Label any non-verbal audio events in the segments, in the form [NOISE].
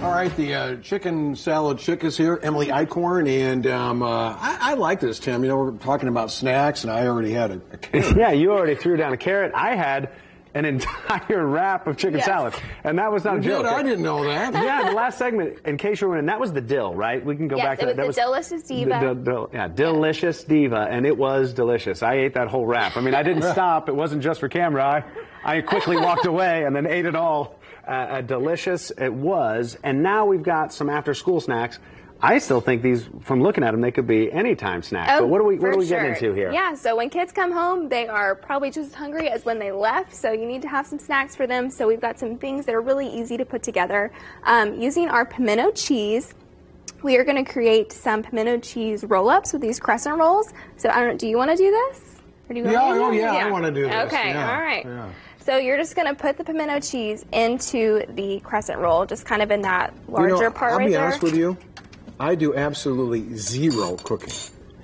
All right, the uh, chicken salad chick is here, Emily Eichhorn, and um, uh, I, I like this, Tim. You know, we're talking about snacks, and I already had a, a carrot. [LAUGHS] Yeah, you already threw down a carrot. I had an [LAUGHS] entire wrap of chicken Yes. salad, and that was not You a joke. did? I didn't know that. Yeah, the last segment, in case you're wondering, that was the dill, right? We can go Yes, back to it that. was the Delicious Diva. the- the- yeah, delicious diva, and it was delicious. I ate that whole wrap. I mean, I didn't [LAUGHS] stop. It wasn't just for camera. I, I quickly walked away and then ate it all. Uh, uh, delicious it was, and now we've got some after-school snacks. I still think these, from looking at them, they could be anytime snacks. Oh, but what are we, what for are we sure. getting into here? Yeah, so when kids come home, they are probably just as hungry as when they left. So you need to have some snacks for them. So we've got some things that are really easy to put together. Um, using our pimento cheese, we are going to create some pimento cheese roll-ups with these crescent rolls. So I don't. Do you want to do this? Or do you Yeah, want to oh, do it? yeah, I wanna do this, Okay, yeah, all right. yeah. So you're just going to put the pimento cheese into the crescent roll, just kind of in that You larger know, part I'll right be honest with you. I do absolutely zero cooking.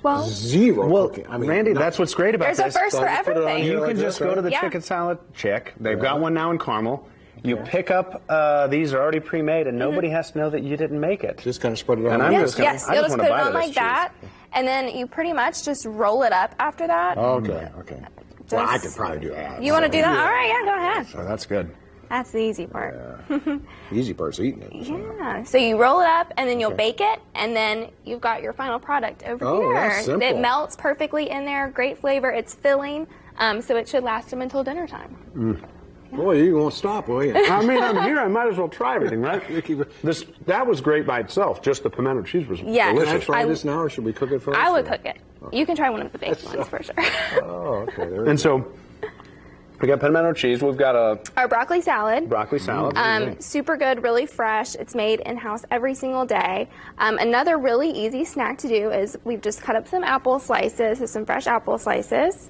Well, Zero Well, cooking. I mean, Randy, no- that's what's great about there's a first So for I just put it on everything. here. You like can this, just go right? to the Yeah. chicken salad chick. They've got one now in Carmel. You Okay. pick up, uh, these are already pre-made, and nobody has to know that you didn't make it. Just kind of spread it on. And I'm. Yes, just gonna- yes. I You'll just just wanna put it bite on of like cheese. that, and then you pretty much just roll it up after that. Okay, okay. Well, I could probably do that. You want to do that? All right, yeah, go ahead. So that's good. That's the easy part. [LAUGHS] Easy part's eating it. Yeah. So you roll it up, and then you'll Okay. bake it, and then you've got your final product over Oh, here. that's simple. It melts perfectly in there. Great flavor. It's filling. Um, so it should last them until dinner time. Boy, you won't stop, will you? I mean, I'm here. I might as well try everything, right? [LAUGHS] This that was great by itself. Just the pimento cheese was Yes. Can I delicious. try I- this now, or should we cook it first? I would or- cook it. You can try one of the baked [LAUGHS] ones for sure. Oh, okay. There And go. so we got pimento cheese. We've got a Our broccoli salad. broccoli salad. Um, super good, really fresh. It's made in house every single day. Um, another really easy snack to do is we've just cut up some apple slices, so some fresh apple slices,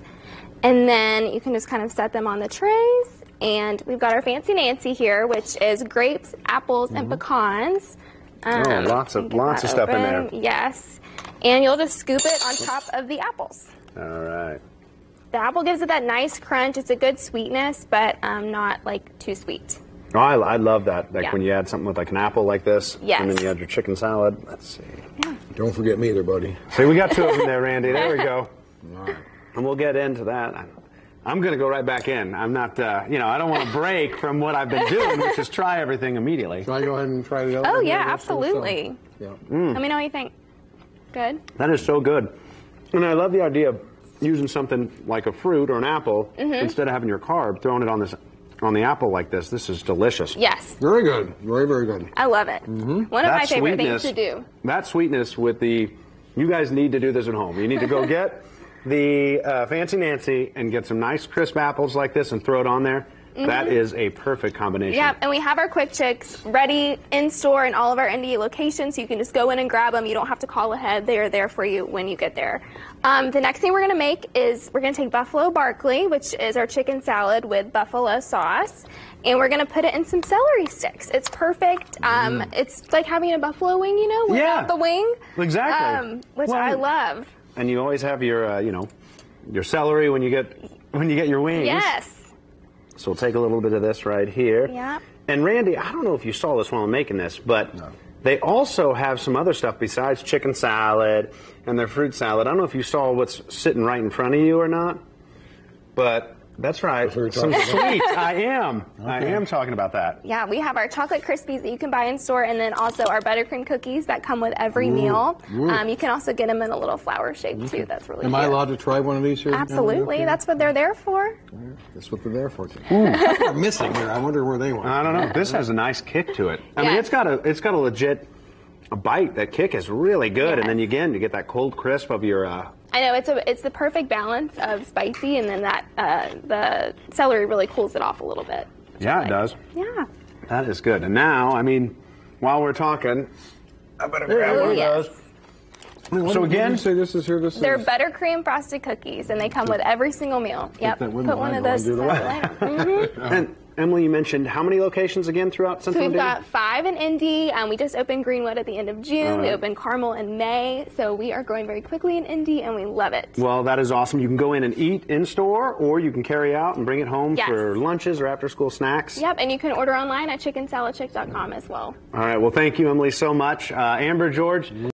and then you can just kind of set them on the trays. And we've got our fancy Nancy here, which is grapes, apples, and pecans. Um, Oh, lots of- lots of stuff in there. Yes, and you'll just scoop it on top of the apples. All right. The apple gives it that nice crunch. It's a good sweetness, but um, not like too sweet. Oh, I, I love that. Like Yeah. when you add something with like an apple like this, Yes. and then you add your chicken salad. Let's see. Yeah. Don't forget me, there, buddy. See, we got two of them there, Randy. There we go. All right. [LAUGHS] And we'll get into that. I'm, I'm going to go right back in. I'm not, uh, you know, I don't want to break from what I've been doing, which is try everything immediately. Shall I go ahead and try the other Oh one yeah, here first? absolutely. Yeah. Let me know what you think. Good. That is so good. And I love the idea of using something like a fruit or an apple Mm-hmm. instead of having your carb, throwing it on this on the apple like this. This is delicious. Yes, Very good. Very, very good. I love it. One of my favorite things to do. That sweetness with the, you guys need to do this at home. You need to go [LAUGHS] get the uh, Fancy Nancy and get some nice crisp apples like this and throw it on there. That is a perfect combination. Mm-hmm. Yeah, and we have our quick chicks ready in store in all of our Indy locations, so you can just go in and grab them. You don't have to call ahead; they are there for you when you get there. Um, the next thing we're going to make is we're going to take buffalo Barclay, which is our chicken salad with buffalo sauce, and we're going to put it in some celery sticks. It's perfect. Um, It's like having a buffalo wing, you know, without Mm. Yeah. the wing. Exactly. Um, which Well, I love. And you always have your, uh, you know, your celery when you get when you get your wings. Yes. So we'll take a little bit of this right here. Yeah. And Randy, I don't know if you saw this while I'm making this, but they also have some other stuff besides chicken salad and their fruit salad. I don't know if you saw what's sitting right in front of you or not, but that's right. what you're Some talking sweet. I am. I am talking about that. Yeah, we have our chocolate krispies that you can buy in store, and then also our buttercream cookies that come with every meal. Um, you can also get them in a little flower shape too. That's really. Am cute. I allowed to try one of these here? Absolutely, that's what they're there for. That's what they're there for. Too. They're missing here. I wonder where they went. I don't know. This has a nice kick to it. I mean, it's got a it's got a legit a bite. That kick is really good, and then again you get that cold crisp of your. Uh, I know it's a it's the perfect balance of spicy, and then that uh, the celery really cools it off a little bit. yeah, it does. Yeah. That is good. And now, I mean, while we're talking, I better grab Oh, one of yes. those. Wait, So did- what did again- you say this is here. This They're is. buttercream frosted cookies, and they come with every single meal. Yep. Put one of those do the aside later. Mhm. And Emily, you mentioned how many locations again throughout So Central we've Indiana? got five in Indy. Um, we just opened Greenwood at the end of June. All We opened Carmel in May. So we are growing very quickly in Indy, and we love it. Well, that is awesome. You can go in and eat in store, or you can carry out and bring it home Yes. for lunches or after school snacks. Yep, and you can order online at chickensaladchick.com as well. All right. Well, thank you, Emily, so much. Uh, Amber, George,